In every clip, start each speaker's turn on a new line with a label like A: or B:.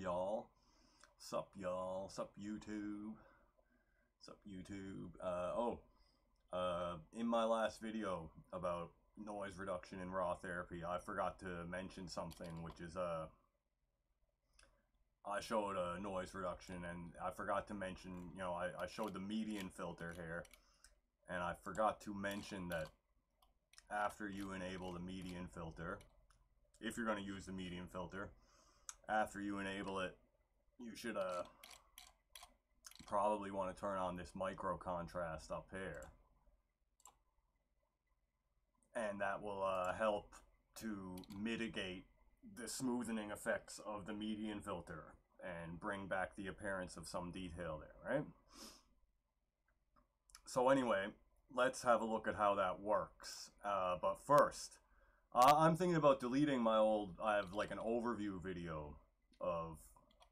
A: Y'all. Sup y'all, sup YouTube. Sup YouTube. Uh, oh, uh, in my last video about noise reduction in Raw Therapee, I forgot to mention something, which is, uh, I showed a noise reduction and I forgot to mention, you know, I, I showed the median filter here and I forgot to mention that after you enable the median filter, if you're going to use the median filter, after you enable it, you should uh, probably want to turn on this micro contrast up here. And that will uh, help to mitigate the smoothing effects of the median filter and bring back the appearance of some detail there, right? So anyway, let's have a look at how that works. Uh, but first, uh, I'm thinking about deleting my old, I have like an overview video of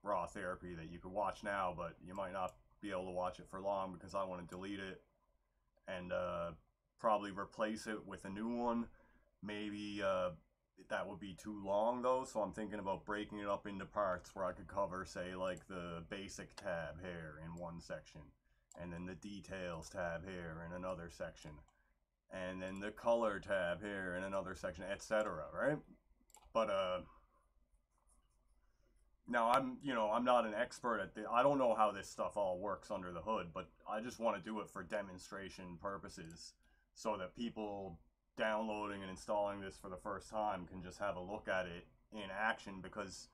A: Raw Therapee that you could watch now, but you might not be able to watch it for long because I want to delete it and uh, probably replace it with a new one. Maybe uh, that would be too long though, so I'm thinking about breaking it up into parts where I could cover, say, like the basic tab here in one section, and then the details tab here in another section, and then the color tab here in another section, etc. Right? But uh, now I'm, you know, I'm not an expert at the. I don't know how this stuff all works under the hood, but I just want to do it for demonstration purposes, so that people downloading and installing this for the first time can just have a look at it in action. Because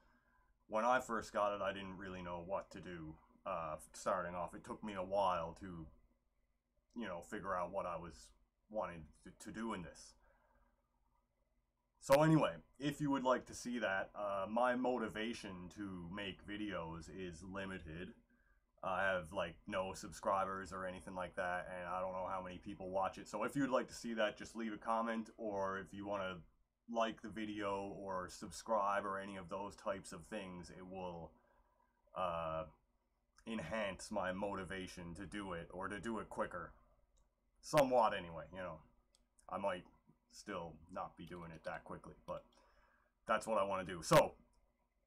A: when I first got it, I didn't really know what to do. Uh, starting off, it took me a while to, you know, figure out what I was wanting to, to do in this. So anyway, if you would like to see that, uh, my motivation to make videos is limited. I have like no subscribers or anything like that, and I don't know how many people watch it. So if you'd like to see that, just leave a comment, or if you want to like the video or subscribe or any of those types of things, it will uh, enhance my motivation to do it or to do it quicker. Somewhat, anyway. You know, I might still not be doing it that quickly, but that's what I want to do. So,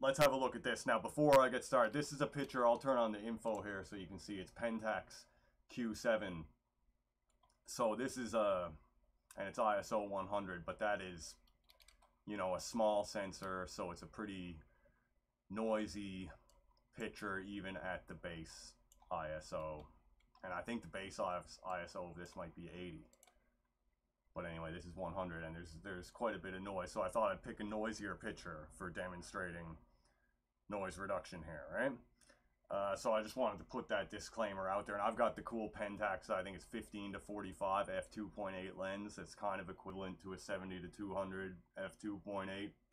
A: let's have a look at this. Now, before I get started, this is a picture. I'll turn on the info here so you can see it's Pentax Q7. So this is a, and it's ISO 100, but that is, you know, a small sensor, so it's a pretty noisy picture even at the base ISO. And I think the base ISO of this might be 80. But anyway, this is 100 and there's there's quite a bit of noise. So I thought I'd pick a noisier picture for demonstrating noise reduction here, right? Uh, so I just wanted to put that disclaimer out there. And I've got the cool Pentax, I think it's 15 to 45 f2.8 lens. It's kind of equivalent to a 70 to 200 f2.8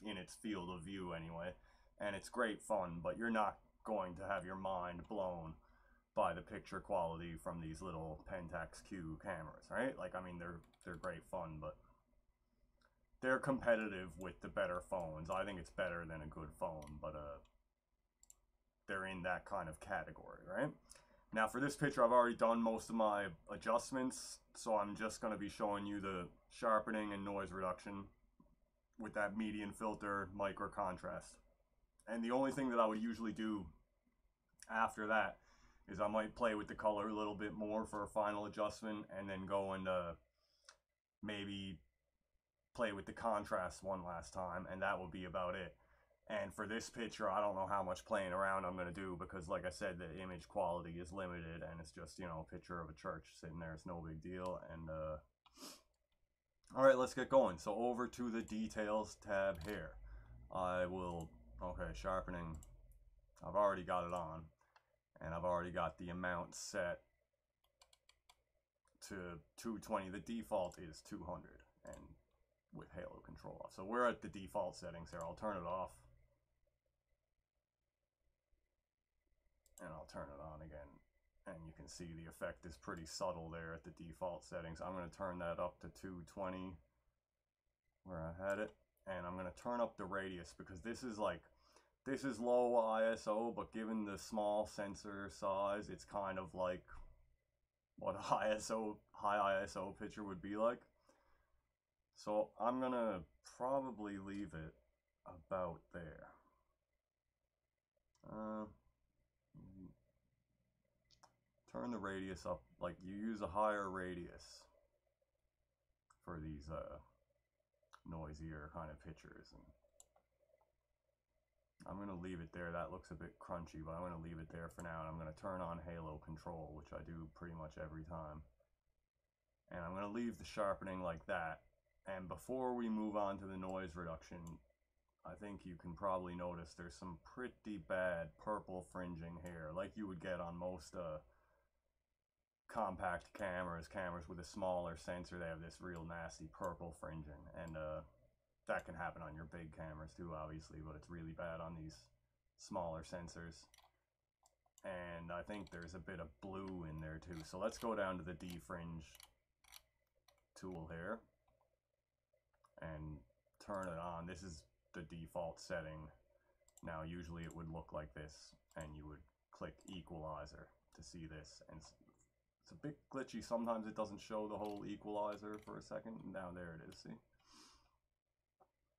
A: in its field of view anyway. And it's great fun, but you're not going to have your mind blown by the picture quality from these little Pentax Q cameras, right? Like, I mean, they're they're great fun, but they're competitive with the better phones. I think it's better than a good phone, but uh, they're in that kind of category, right? Now for this picture, I've already done most of my adjustments, so I'm just going to be showing you the sharpening and noise reduction with that median filter micro contrast. And the only thing that I would usually do after that is I might play with the color a little bit more for a final adjustment and then go and uh, maybe play with the contrast one last time and that will be about it. And for this picture, I don't know how much playing around I'm going to do because like I said, the image quality is limited and it's just, you know, a picture of a church sitting there. It's no big deal. And, uh, all right, let's get going. So over to the details tab here. I will, okay, sharpening. I've already got it on and I've already got the amount set to 220. The default is 200 and with halo control off. So we're at the default settings here. I'll turn it off. And I'll turn it on again. And you can see the effect is pretty subtle there at the default settings. I'm going to turn that up to 220 where I had it. And I'm going to turn up the radius because this is like this is low ISO, but given the small sensor size, it's kind of like what a ISO, high ISO picture would be like. So I'm going to probably leave it about there. Uh, turn the radius up, like you use a higher radius for these uh, noisier kind of pictures. And, I'm going to leave it there. That looks a bit crunchy, but I'm going to leave it there for now. And I'm going to turn on halo control, which I do pretty much every time. And I'm going to leave the sharpening like that. And before we move on to the noise reduction, I think you can probably notice there's some pretty bad purple fringing here, like you would get on most uh, compact cameras, cameras with a smaller sensor, they have this real nasty purple fringing. And uh, that can happen on your big cameras too, obviously, but it's really bad on these smaller sensors. And I think there's a bit of blue in there too. So let's go down to the defringe tool here and turn it on. This is the default setting. Now usually it would look like this and you would click equalizer to see this and it's, a bit glitchy. Sometimes it doesn't show the whole equalizer for a second. Now there it is, see?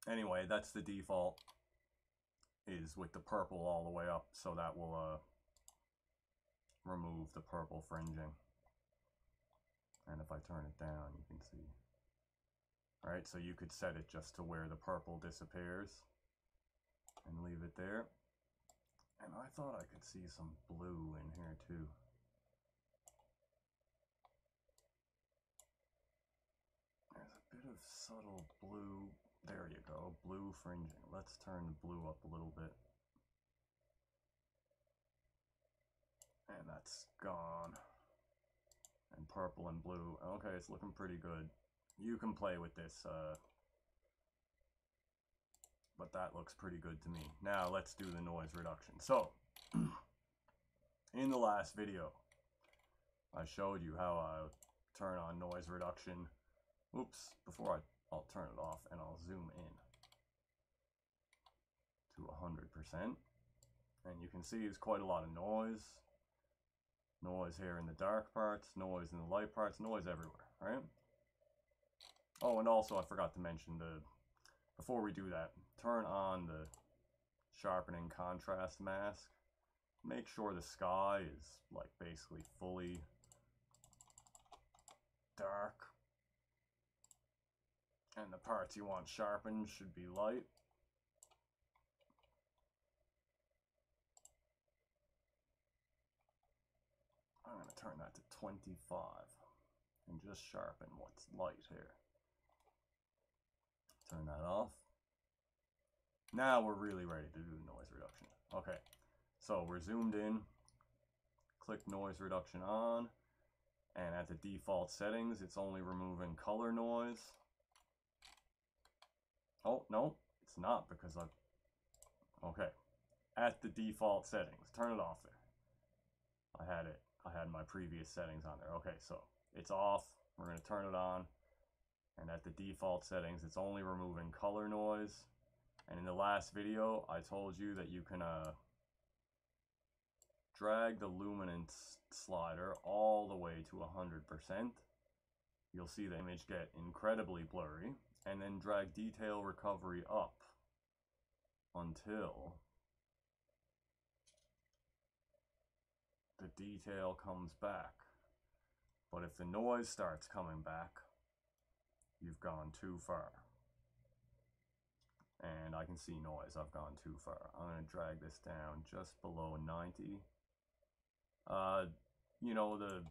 A: Anyway, that's the default is with the purple all the way up so that will uh, remove the purple fringing. And if I turn it down you can see Alright, so you could set it just to where the purple disappears and leave it there. And I thought I could see some blue in here too. There's a bit of subtle blue. There you go, blue fringing. Let's turn the blue up a little bit. And that's gone. And purple and blue. Okay, it's looking pretty good you can play with this, uh, but that looks pretty good to me. Now let's do the noise reduction. So, in the last video, I showed you how I turn on noise reduction. Oops, before I, I'll turn it off and I'll zoom in to 100%. And you can see there's quite a lot of noise. Noise here in the dark parts, noise in the light parts, noise everywhere, right? Oh, and also I forgot to mention the, before we do that, turn on the sharpening contrast mask. Make sure the sky is like basically fully dark. And the parts you want sharpened should be light. I'm going to turn that to 25 and just sharpen what's light here. Turn that off. Now we're really ready to do noise reduction. Okay, so we're zoomed in. Click noise reduction on. And at the default settings, it's only removing color noise. Oh, no, it's not because I... Okay, at the default settings, turn it off there. I had it, I had my previous settings on there. Okay, so it's off. We're going to turn it on and at the default settings it's only removing color noise and in the last video I told you that you can uh, drag the luminance slider all the way to 100% you'll see the image get incredibly blurry and then drag detail recovery up until the detail comes back but if the noise starts coming back you've gone too far. And I can see noise, I've gone too far. I'm going to drag this down just below 90. Uh, you know, the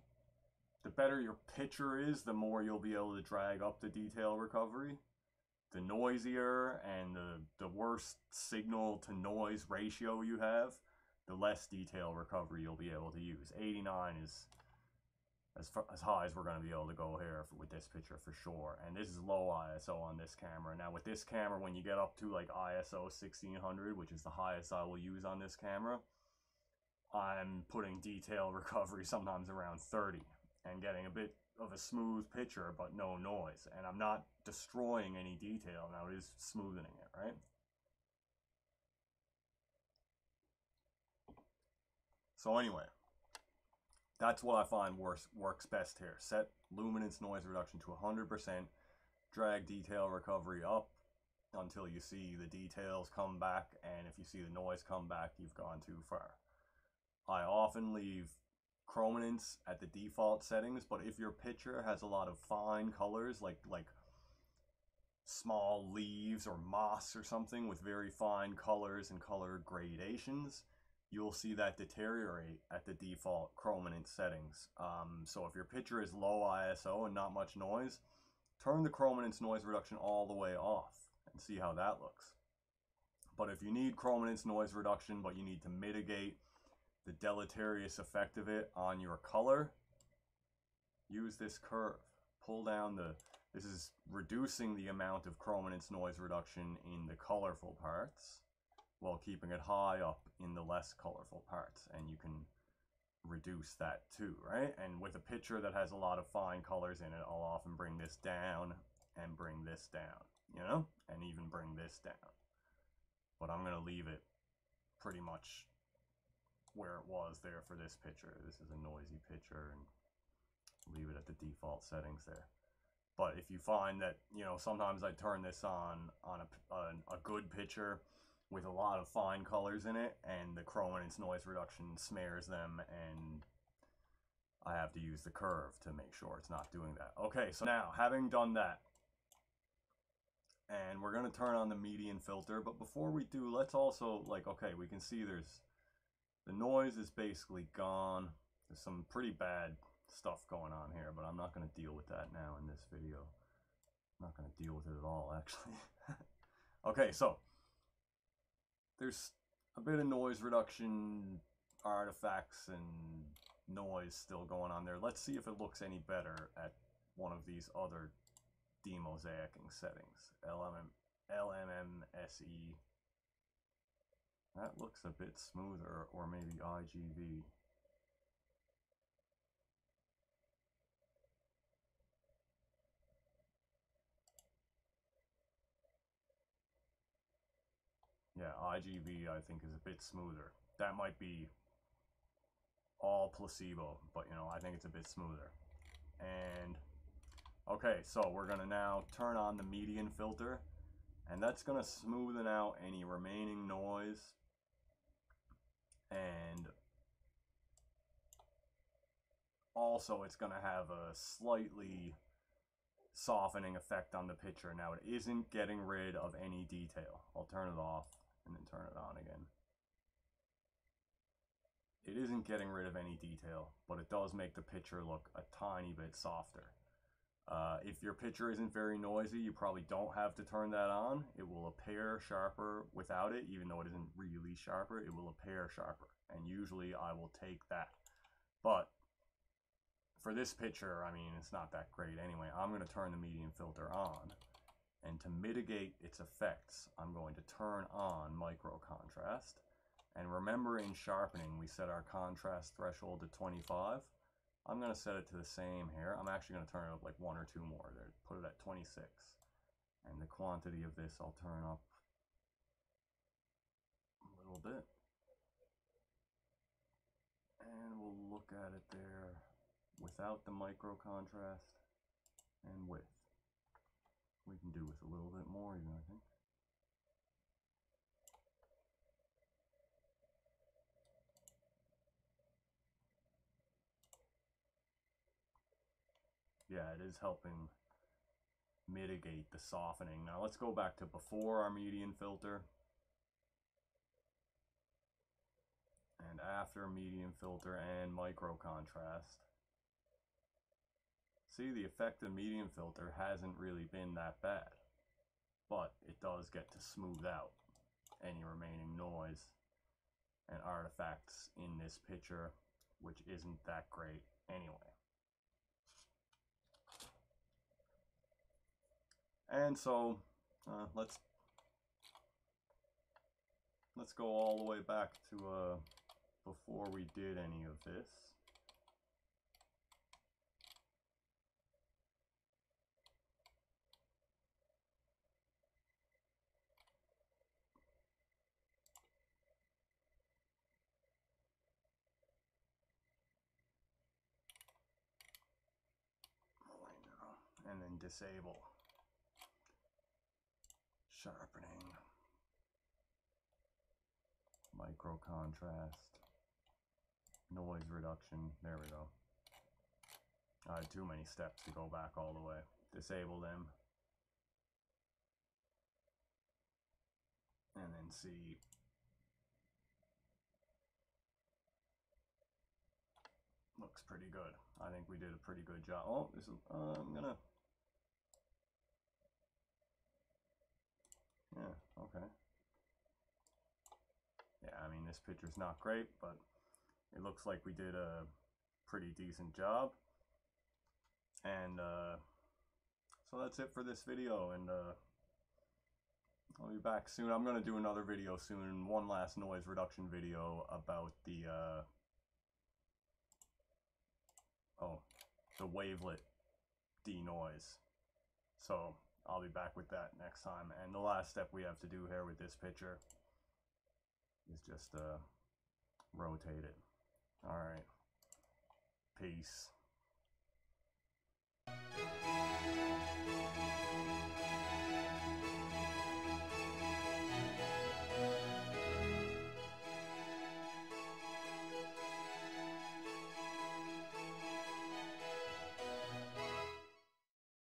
A: the better your picture is, the more you'll be able to drag up the detail recovery. The noisier and the, the worse signal to noise ratio you have, the less detail recovery you'll be able to use. 89 is as, far, as high as we're going to be able to go here for, with this picture for sure. And this is low ISO on this camera. Now with this camera, when you get up to like ISO 1600, which is the highest I will use on this camera, I'm putting detail recovery sometimes around 30 and getting a bit of a smooth picture but no noise. And I'm not destroying any detail. Now it is smoothing it, right? So anyway, that's what I find works, works best here. Set luminance noise reduction to 100%, drag detail recovery up until you see the details come back, and if you see the noise come back, you've gone too far. I often leave chrominance at the default settings, but if your picture has a lot of fine colors, like like small leaves or moss or something with very fine colors and color gradations, you'll see that deteriorate at the default chrominance settings. Um, so if your picture is low ISO and not much noise, turn the chrominance noise reduction all the way off and see how that looks. But if you need chrominance noise reduction, but you need to mitigate the deleterious effect of it on your color, use this curve. Pull down the, this is reducing the amount of chrominance noise reduction in the colorful parts while keeping it high up in the less colorful parts. And you can reduce that too, right? And with a picture that has a lot of fine colors in it, I'll often bring this down and bring this down, you know, and even bring this down. But I'm going to leave it pretty much where it was there for this picture. This is a noisy picture and leave it at the default settings there. But if you find that, you know, sometimes I turn this on on a, a, a good picture with a lot of fine colors in it and the chrominance noise reduction smears them and I have to use the curve to make sure it's not doing that. Okay, so now having done that, and we're gonna turn on the median filter, but before we do, let's also like, okay, we can see there's, the noise is basically gone. There's some pretty bad stuff going on here, but I'm not gonna deal with that now in this video. I'm not gonna deal with it at all, actually. okay, so there's a bit of noise reduction artifacts and noise still going on there. Let's see if it looks any better at one of these other demosaicing settings. LMM, LMMSE. That looks a bit smoother, or maybe IGV. Yeah, IGV I think is a bit smoother. That might be all placebo, but you know, I think it's a bit smoother. And okay, so we're gonna now turn on the median filter and that's gonna smoothen out any remaining noise and also it's gonna have a slightly softening effect on the picture. Now it isn't getting rid of any detail. I'll turn it off and then turn it on again. It isn't getting rid of any detail, but it does make the picture look a tiny bit softer. Uh, if your picture isn't very noisy, you probably don't have to turn that on. It will appear sharper without it, even though it isn't really sharper, it will appear sharper. And usually I will take that. But for this picture, I mean, it's not that great anyway. I'm going to turn the median filter on. And to mitigate its effects, I'm going to turn on micro contrast. And remember in sharpening, we set our contrast threshold to 25. I'm going to set it to the same here. I'm actually going to turn it up like one or two more there. Put it at 26. And the quantity of this I'll turn up a little bit. And we'll look at it there without the micro contrast and with. We can do with a little bit more even, I think. Yeah, it is helping mitigate the softening. Now let's go back to before our median filter. And after median filter and micro contrast. See, the effect of median filter hasn't really been that bad, but it does get to smooth out any remaining noise and artifacts in this picture, which isn't that great anyway. And so uh, let's let's go all the way back to uh, before we did any of this. and then disable sharpening micro contrast noise reduction. There we go. I had too many steps to go back all the way. Disable them. And then see. Looks pretty good. I think we did a pretty good job. Oh, this is, uh, I'm gonna. Yeah, okay. Yeah, I mean, this picture's not great, but it looks like we did a pretty decent job. And uh, so that's it for this video, and uh, I'll be back soon. I'm gonna do another video soon, one last noise reduction video about the uh, oh, the wavelet denoise. So I'll be back with that next time. And the last step we have to do here with this picture is just uh, rotate it. All right. Peace.